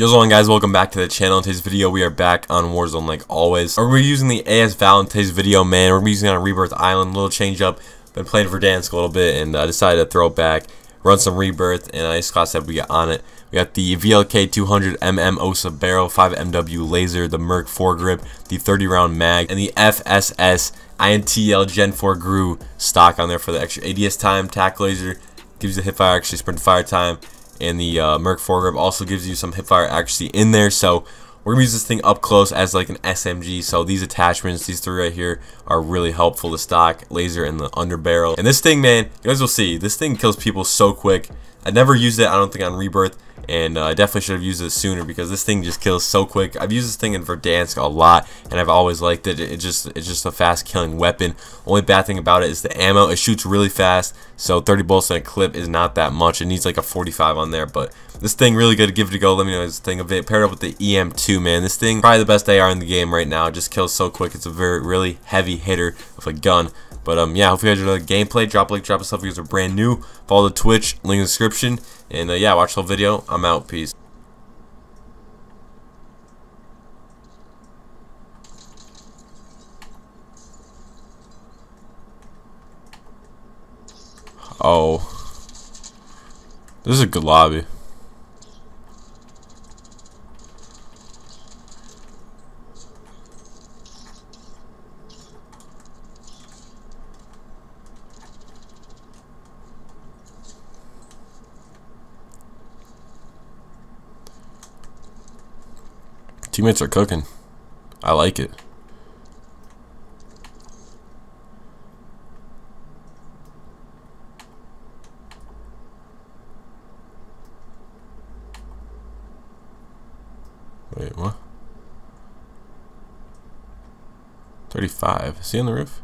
Yo's on guys, welcome back to the channel. In today's video, we are back on Warzone like always. We're using the AS Val today's video, man. We're using it on Rebirth Island, a little change up. Been playing for Verdansk a little bit, and I decided to throw it back, run some Rebirth, and I just got said we got on it. We got the VLK 200 mm OSA barrel, 5 MW laser, the Merc foregrip, the 30 round mag, and the FSS INTL Gen 4 GRU stock on there for the extra ADS time, tack laser, gives you the hip fire actually sprint fire time, and the uh, Merc foregrip also gives you some hipfire accuracy in there. So we're gonna use this thing up close as like an SMG. So these attachments, these three right here, are really helpful. The stock, laser, and the underbarrel. And this thing, man, you guys will see. This thing kills people so quick. I never used it. I don't think on Rebirth and uh, I definitely should have used it sooner because this thing just kills so quick. I've used this thing in Verdansk a lot, and I've always liked it. It just it's just a fast killing weapon. Only bad thing about it is the ammo. It shoots really fast, so 30 bullets in a clip is not that much. It needs like a 45 on there, but this thing really good. to Give it a go. Let me know this thing of it. Paired up with the EM2, man. This thing probably the best AR in the game right now. It just kills so quick. It's a very really heavy hitter of a gun. But um, yeah, hope you guys enjoyed the gameplay. Drop a like, drop a sub if you guys are brand new. Follow the Twitch, link in the description. And uh, yeah, watch the whole video. I'm out. Peace. Oh. This is a good lobby. Teammates are cooking. I like it. Wait, what? 35. Is he on the roof?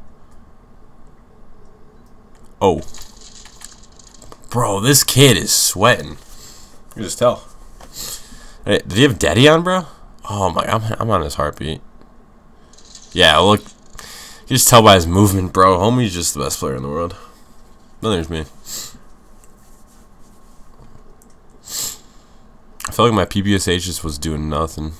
Oh. Bro, this kid is sweating. You just tell. Hey, did he have daddy on, bro? Oh my, I'm, I'm on his heartbeat. Yeah, look. You just tell by his movement, bro. Homie's just the best player in the world. Then there's me. I felt like my PPSH just was doing nothing.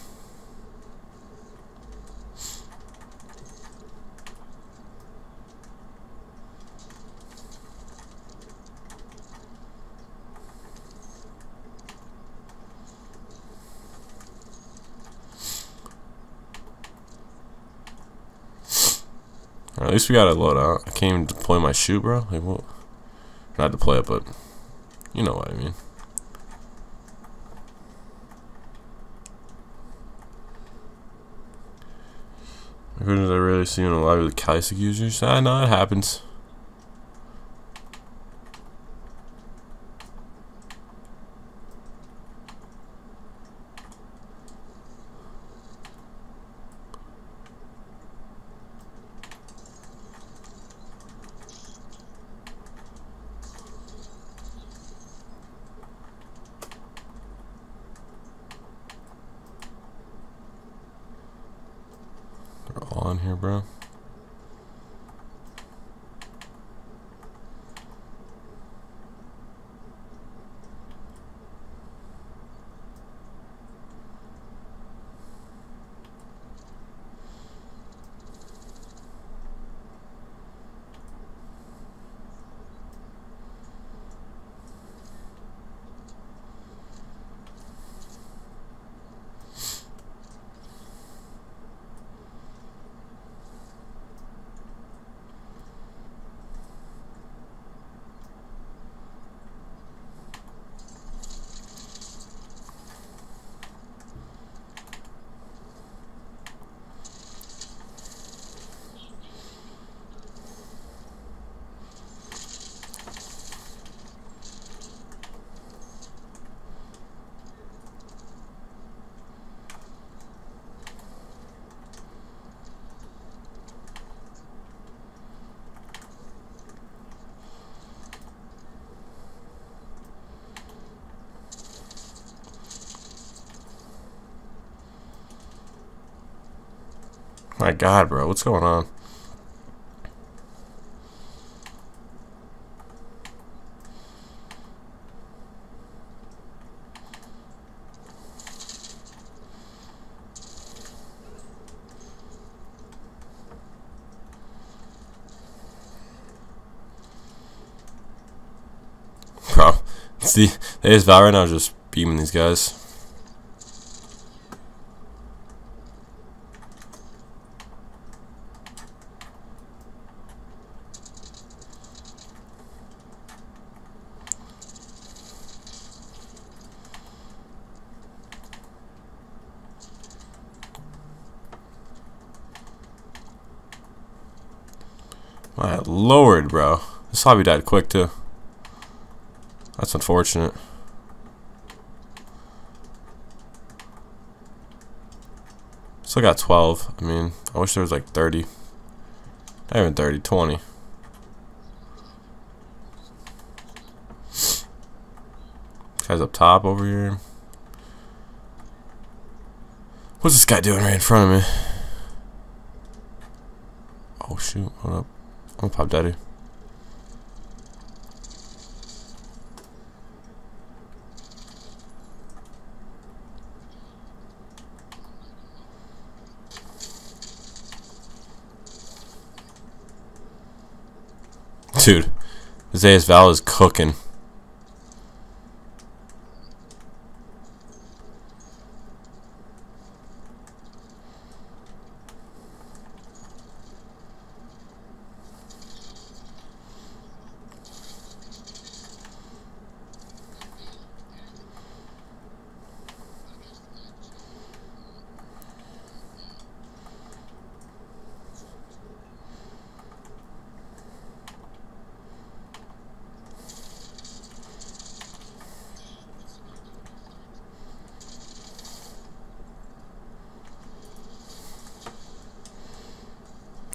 At least we got a load out. I can't even deploy my shoe, bro. Like, what? Not deploy it, but you know what I mean. Who did I really see in a lot of the Kaisek users? Ah, no, it happens. On here, bro. My god, bro, what's going on? Bro, see, there's Valorant, I was just beaming these guys. My lord, bro. This hobby died quick, too. That's unfortunate. Still got 12. I mean, I wish there was like 30. Not even 30, 20. Guy's up top over here. What's this guy doing right in front of me? Oh shoot, hold up. I'm Pop Daddy. Dude, this Val is cooking.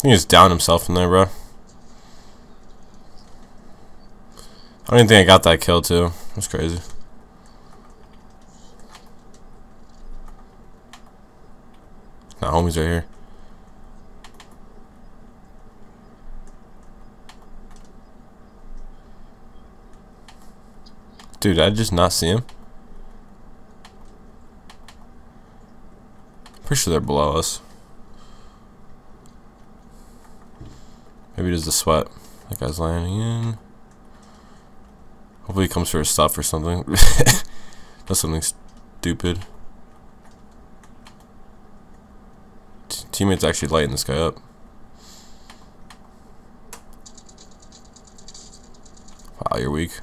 He just downed himself in there, bro. I don't even think I got that kill, too. That's crazy. Nah, homie's right here. Dude, I just not see him? Pretty sure they're below us. Maybe it is the sweat. That guy's landing in. Hopefully he comes for his stuff or something. Does something stupid. T teammates actually lighting this guy up. Wow, you're weak.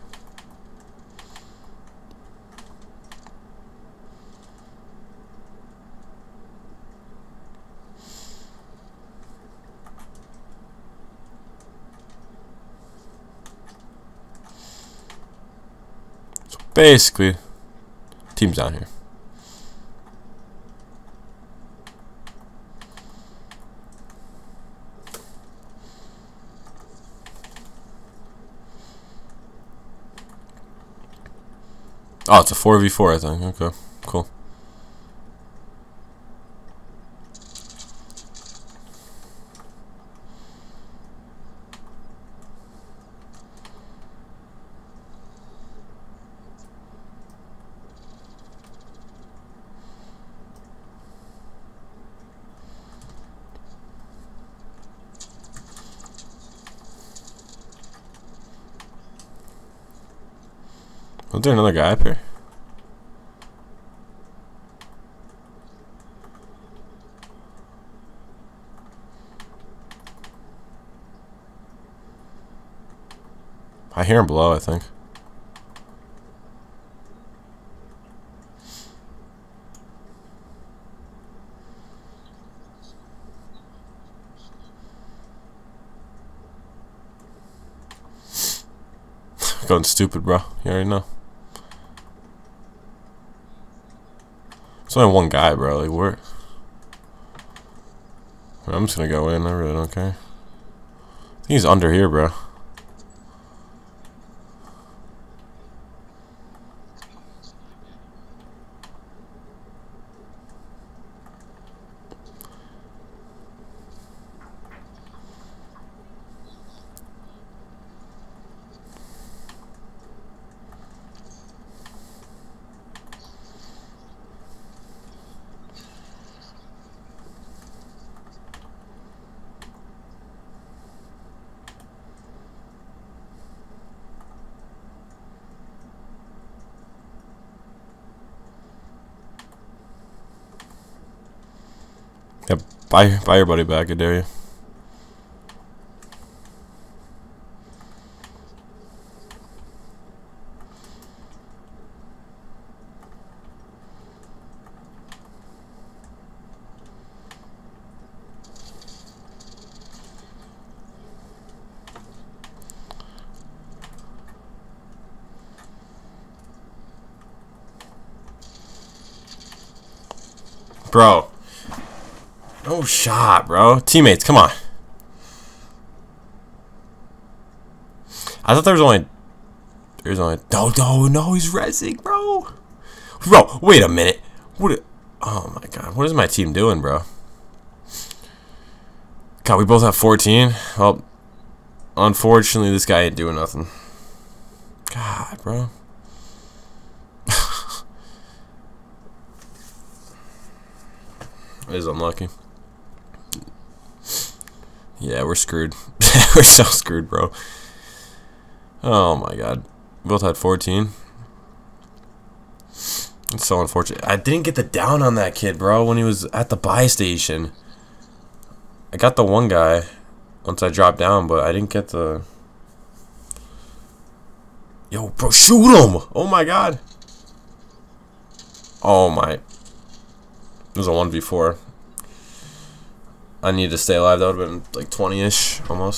Basically, team's down here. Oh, it's a 4v4, I think. Okay, Was there another guy up here? I hear him below, I think. Going stupid, bro. You already know. Only one guy, bro. Like, where? I'm just gonna go in. I really don't care. he's under here, bro. Yep. Buy, buy your buddy back, I dare you. Bro. No shot, bro. Teammates, come on. I thought there was only... There's only... No, no, no, he's resing, bro. Bro, wait a minute. What... Oh, my God. What is my team doing, bro? God, we both have 14. Well, unfortunately, this guy ain't doing nothing. God, bro. is unlucky. Yeah, we're screwed. we're so screwed, bro. Oh my god. Both had 14. It's so unfortunate. I didn't get the down on that kid, bro, when he was at the buy station. I got the one guy once I dropped down, but I didn't get the... Yo, bro, shoot him! Oh my god. Oh my... It was a 1v4. I need to stay alive. That would have been like 20-ish, almost.